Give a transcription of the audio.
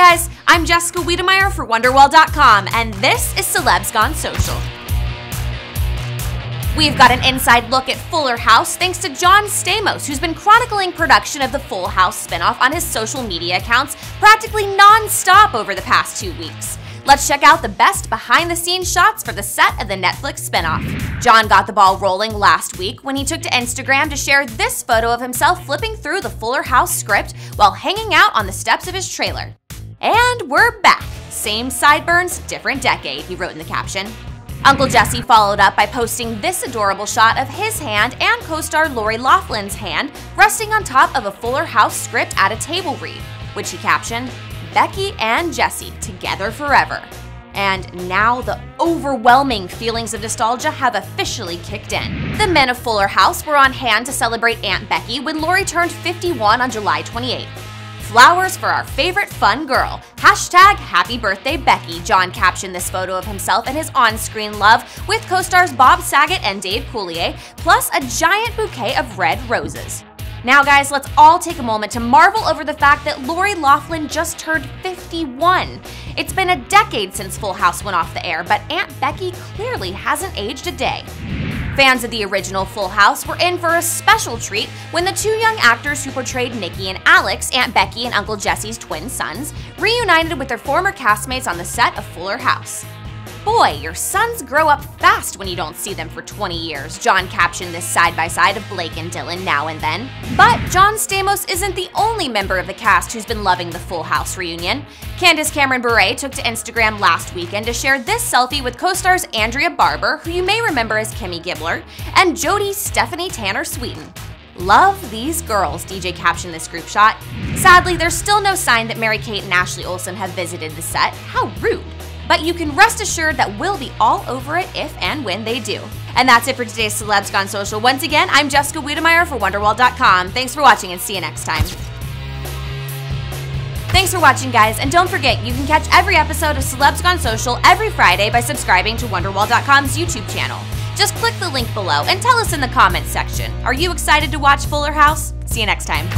guys, I'm Jessica Wedemeyer for Wonderwall.com, and this is Celebs Gone Social. We've got an inside look at Fuller House thanks to John Stamos, who's been chronicling production of the Full House spinoff on his social media accounts practically non-stop over the past two weeks. Let's check out the best behind the scenes shots for the set of the Netflix spinoff. John got the ball rolling last week when he took to Instagram to share this photo of himself flipping through the Fuller House script while hanging out on the steps of his trailer. And we're back. Same sideburns, different decade, he wrote in the caption. Uncle Jesse followed up by posting this adorable shot of his hand and co star Lori Loughlin's hand resting on top of a Fuller House script at a table read, which he captioned, Becky and Jesse together forever. And now the overwhelming feelings of nostalgia have officially kicked in. The men of Fuller House were on hand to celebrate Aunt Becky when Lori turned 51 on July 28th. Flowers for our favorite fun girl. Hashtag happy birthday Becky. John captioned this photo of himself and his on-screen love with co-stars Bob Saget and Dave Coulier, plus a giant bouquet of red roses. Now guys, let's all take a moment to marvel over the fact that Lori Loughlin just turned 51. It's been a decade since Full House went off the air, but Aunt Becky clearly hasn't aged a day. Fans of the original Full House were in for a special treat when the two young actors who portrayed Nikki and Alex, Aunt Becky and Uncle Jesse's twin sons, reunited with their former castmates on the set of Fuller House. Boy, your sons grow up fast when you don't see them for 20 years, John captioned this side by side of Blake and Dylan now and then. But John Stamos isn't the only member of the cast who's been loving the Full House reunion. Candace Cameron Bure took to Instagram last weekend to share this selfie with co stars Andrea Barber, who you may remember as Kimmy Gibbler, and Jodie Stephanie Tanner Sweetin. Love these girls, DJ captioned this group shot. Sadly, there's still no sign that Mary Kate and Ashley Olsen have visited the set. How rude. But you can rest assured that we'll be all over it if and when they do. And that's it for today's Celebs Gone Social. Once again, I'm Jessica Wedemeyer for Wonderwall.com. Thanks for watching and see you next time. Thanks for watching, guys, and don't forget you can catch every episode of Celebs Gone Social every Friday by subscribing to Wonderwall.com's YouTube channel. Just click the link below and tell us in the comments section are you excited to watch Fuller House? See you next time.